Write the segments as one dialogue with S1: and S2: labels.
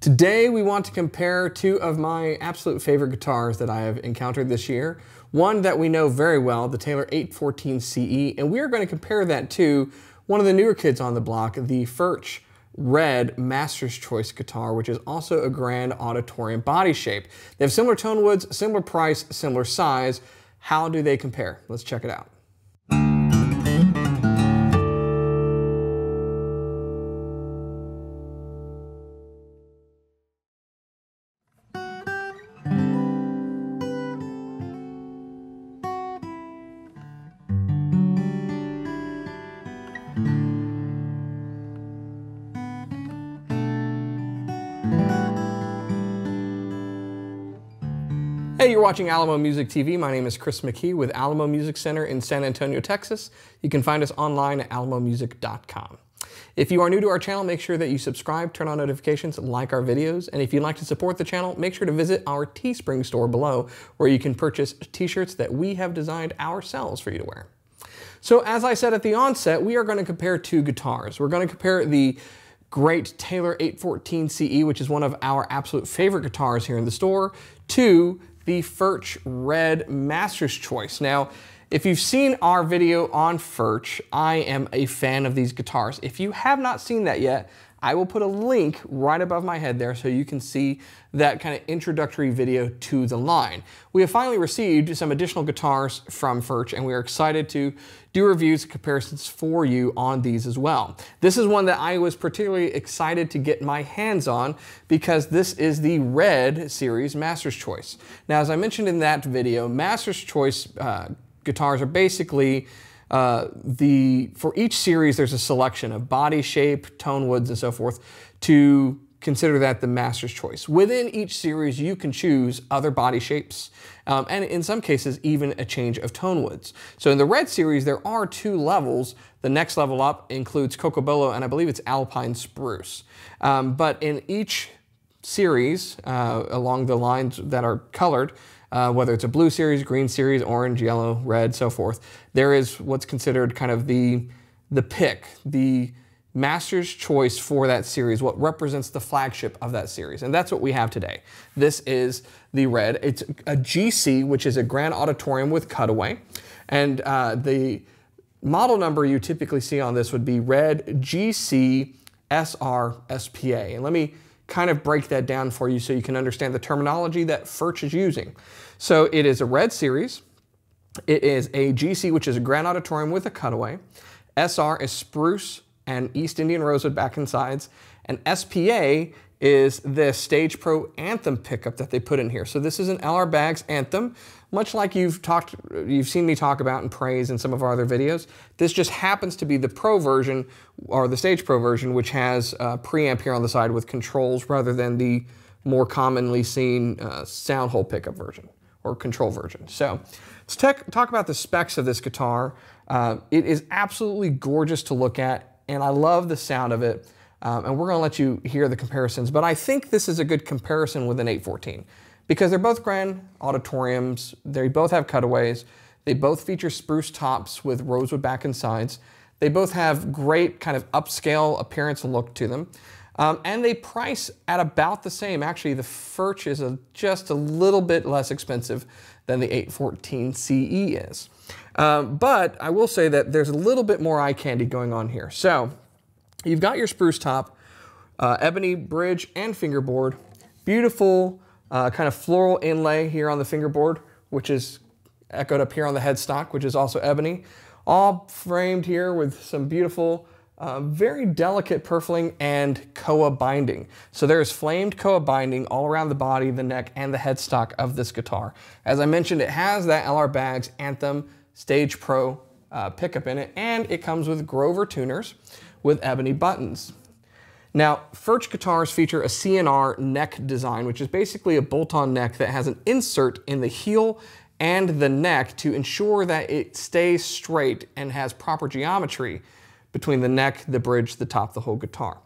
S1: Today we want to compare two of my absolute favorite guitars that I have encountered this year. One that we know very well, the Taylor 814 CE, and we are going to compare that to one of the newer kids on the block, the Furch Red Master's Choice guitar, which is also a Grand Auditorium body shape. They have similar tone woods, similar price, similar size. How do they compare? Let's check it out. Hey, you're watching Alamo Music TV. My name is Chris McKee with Alamo Music Center in San Antonio, Texas. You can find us online at alamomusic.com. If you are new to our channel, make sure that you subscribe, turn on notifications, like our videos, and if you'd like to support the channel, make sure to visit our Teespring store below, where you can purchase t-shirts that we have designed ourselves for you to wear. So as I said at the onset, we are going to compare two guitars. We're going to compare the great Taylor 814 CE, which is one of our absolute favorite guitars here in the store, to the Furch Red Master's Choice. Now, if you've seen our video on Furch, I am a fan of these guitars. If you have not seen that yet, I will put a link right above my head there so you can see that kind of introductory video to the line. We have finally received some additional guitars from Furch and we are excited to do reviews and comparisons for you on these as well. This is one that I was particularly excited to get my hands on because this is the Red Series Master's Choice. Now, as I mentioned in that video, Master's Choice uh, guitars are basically uh, the for each series there's a selection of body shape, tone woods, and so forth to consider that the master's choice. Within each series, you can choose other body shapes, um, and in some cases, even a change of tone woods. So in the red series, there are two levels. The next level up includes Cocobolo, and I believe it's Alpine Spruce. Um, but in each series, uh, along the lines that are colored, uh, whether it's a blue series, green series, orange, yellow, red, so forth. There is what's considered kind of the, the pick, the master's choice for that series, what represents the flagship of that series. And that's what we have today. This is the red. It's a GC, which is a grand auditorium with cutaway. And uh, the model number you typically see on this would be red GC SR SPA. And let me kind of break that down for you so you can understand the terminology that Furch is using. So it is a red series. It is a GC, which is a grand auditorium with a cutaway. SR is spruce and East Indian rosewood back and sides. And SPA is the Stage Pro Anthem pickup that they put in here. So this is an LR Baggs Anthem, much like you've talked, you've seen me talk about and praise in some of our other videos. This just happens to be the Pro version or the Stage Pro version, which has a preamp here on the side with controls rather than the more commonly seen uh, sound hole pickup version or control version. So let's talk about the specs of this guitar. Uh, it is absolutely gorgeous to look at, and I love the sound of it. Um, and we're going to let you hear the comparisons. But I think this is a good comparison with an 814 because they're both grand auditoriums. They both have cutaways. They both feature spruce tops with rosewood back and sides. They both have great kind of upscale appearance and look to them. Um, and they price at about the same. Actually, the Furch is a, just a little bit less expensive than the 814 CE is. Um, but I will say that there's a little bit more eye candy going on here. So You've got your spruce top, uh, ebony bridge and fingerboard, beautiful uh, kind of floral inlay here on the fingerboard, which is echoed up here on the headstock, which is also ebony, all framed here with some beautiful, uh, very delicate purfling and koa binding. So there's flamed koa binding all around the body, the neck, and the headstock of this guitar. As I mentioned, it has that LR Baggs Anthem Stage Pro uh, pickup in it, and it comes with Grover tuners with ebony buttons. Now, Furch guitars feature a CNR neck design, which is basically a bolt-on neck that has an insert in the heel and the neck to ensure that it stays straight and has proper geometry between the neck, the bridge, the top, the whole guitar.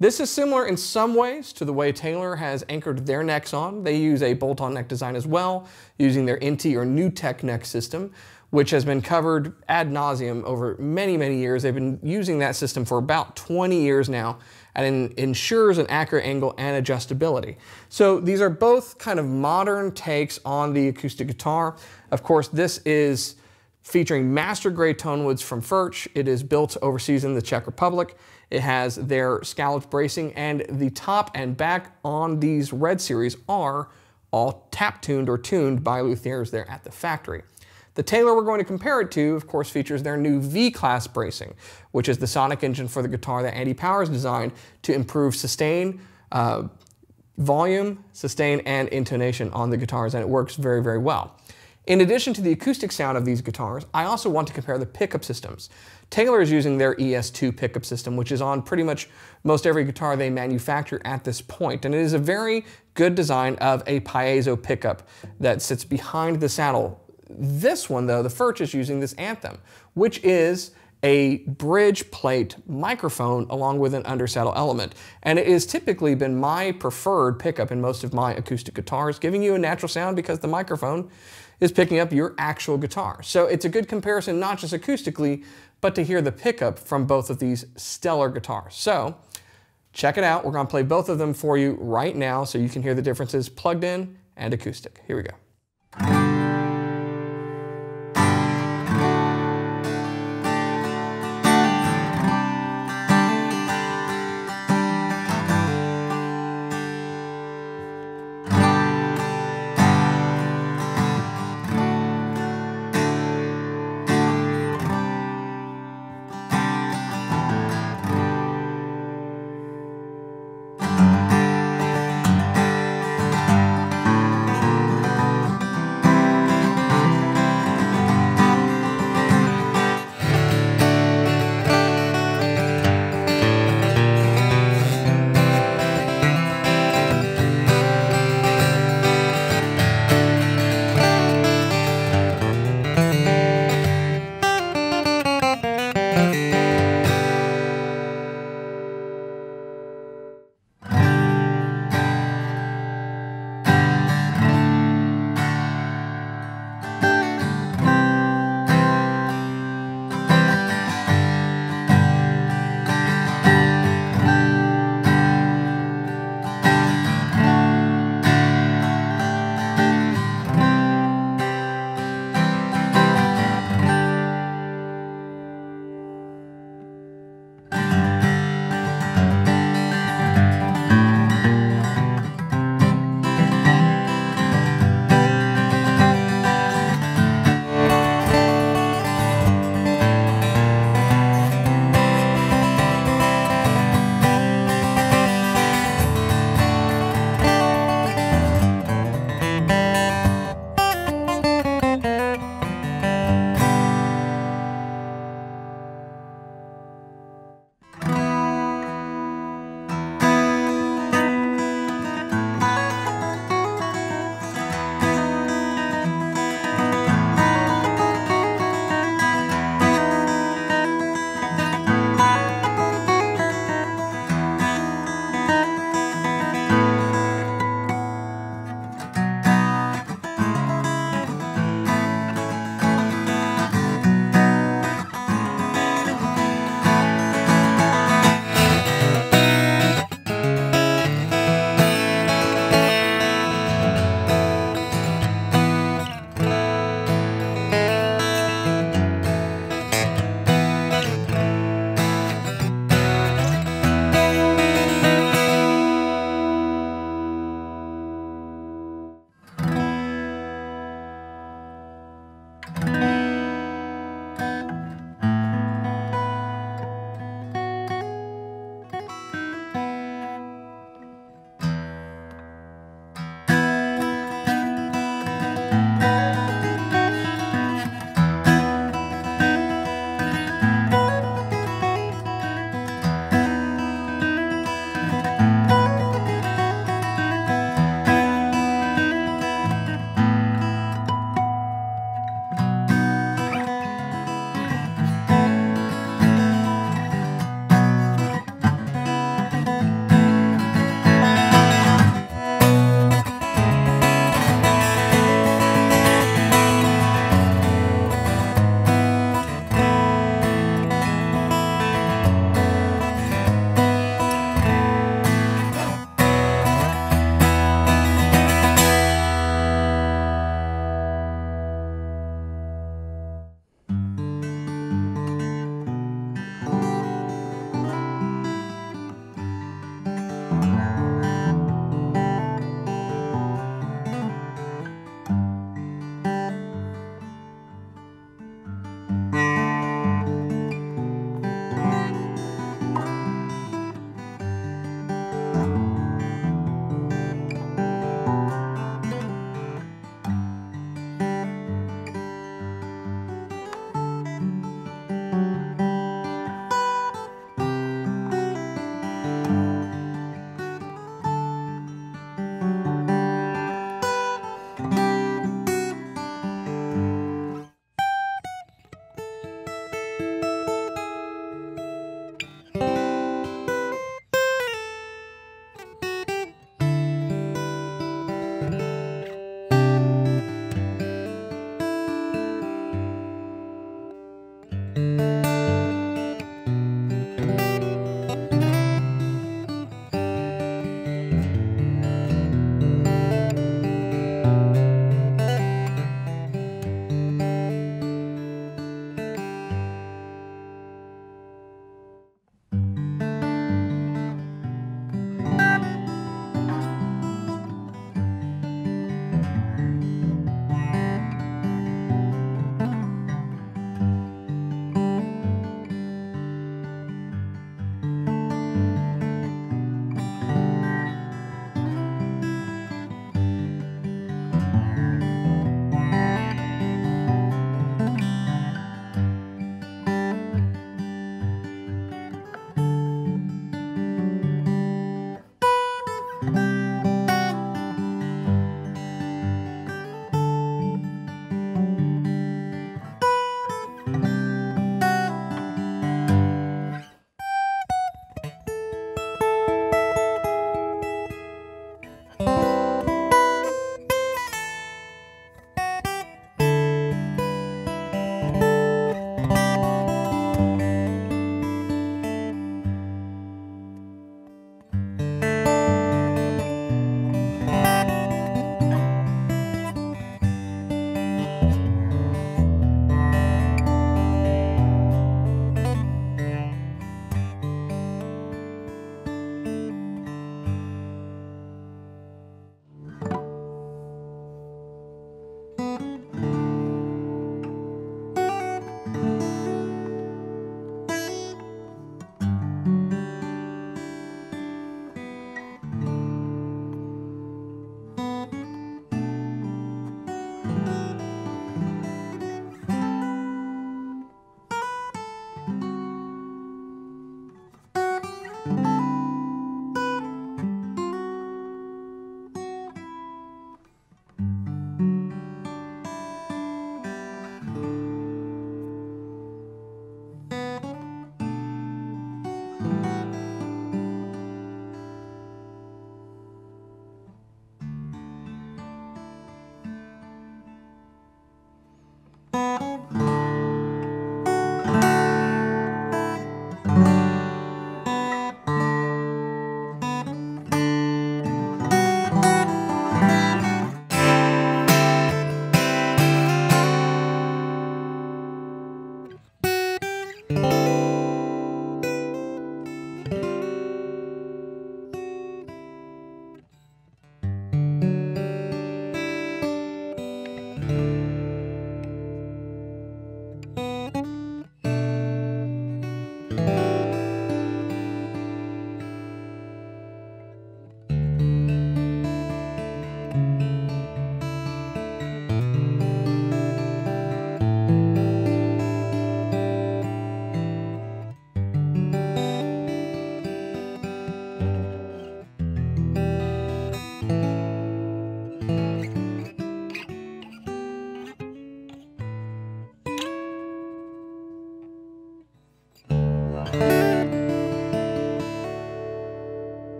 S1: This is similar in some ways to the way Taylor has anchored their necks on. They use a bolt-on neck design as well, using their NT or NewTek neck system, which has been covered ad nauseum over many, many years. They've been using that system for about 20 years now and ensures an accurate angle and adjustability. So these are both kind of modern takes on the acoustic guitar. Of course, this is featuring master grade tone woods from Furch. It is built overseas in the Czech Republic. It has their scalloped bracing and the top and back on these Red Series are all tap tuned or tuned by luthiers there at the factory. The Taylor we're going to compare it to, of course, features their new V-Class bracing, which is the sonic engine for the guitar that Andy Powers designed to improve sustain, uh, volume, sustain, and intonation on the guitars, and it works very, very well. In addition to the acoustic sound of these guitars, I also want to compare the pickup systems. Taylor is using their ES2 pickup system, which is on pretty much most every guitar they manufacture at this. And it is a very good design of a piezo pickup that sits behind the saddle. This one, though, the Furch is using this Anthem, which is a bridge plate microphone along with an undersaddle element. And it has typically been my preferred pickup in most of my acoustic guitars, giving you a natural sound because the microphone is picking up your actual guitar. So it's a good comparison, not just acoustically, but to hear the pickup from both of these stellar guitars. So check it out. We're gonna play both of them for you right now so you can hear the differences plugged in and acoustic. Here we go.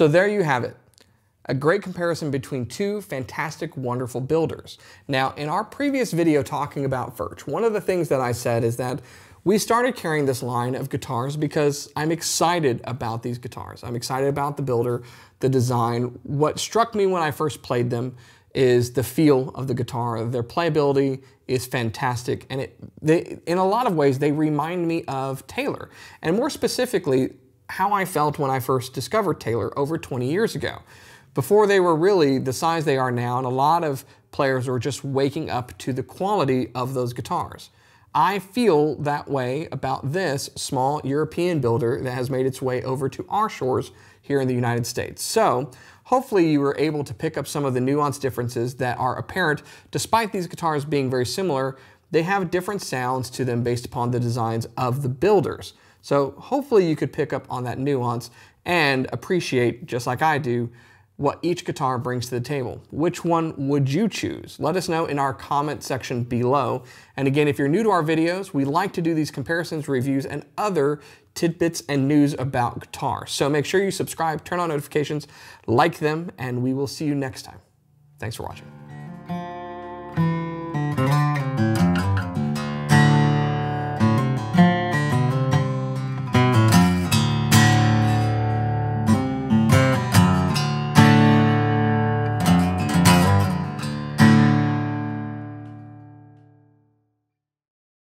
S1: So there you have it. A great comparison between two fantastic, wonderful builders. Now, in our previous video talking about Furch, one of the things that I said is that we started carrying this line of guitars because I'm excited about these guitars. I'm excited about the builder, the design. What struck me when I first played them is the feel of the guitar. Their playability is fantastic, and it, they, in a lot of ways, they remind me of Taylor. And more specifically, how I felt when I first discovered Taylor over 20 years ago. Before they were really the size they are now, and a lot of players were just waking up to the quality of those guitars. I feel that way about this small European builder that has made its way over to our shores here in the United States. So hopefully you were able to pick up some of the nuance differences that are apparent despite these guitars being very similar, they have different sounds to them based upon the designs of the builders. So hopefully you could pick up on that nuance and appreciate, just like I do, what each guitar brings to the table. Which one would you choose? Let us know in our comment section below. And again, if you're new to our videos, we like to do these comparisons, reviews, and other tidbits and news about guitar. So make sure you subscribe, turn on notifications, like them, and we will see you next time. Thanks for watching.